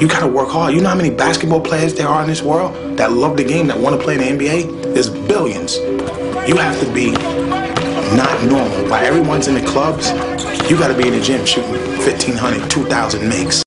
You gotta work hard. You know how many basketball players there are in this world that love the game, that want to play in the NBA? There's billions. You have to be not normal. While everyone's in the clubs, you gotta be in the gym shooting 1,500, 2,000 makes.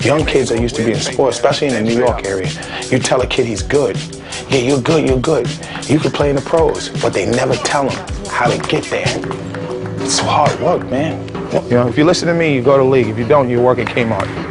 Young kids are used to being sports, especially in the New York area. You tell a kid he's good. Yeah, you're good, you're good. You could play in the pros, but they never tell him how to get there. It's hard work, man. You know, if you listen to me, you go to league. If you don't, you work at Kmart.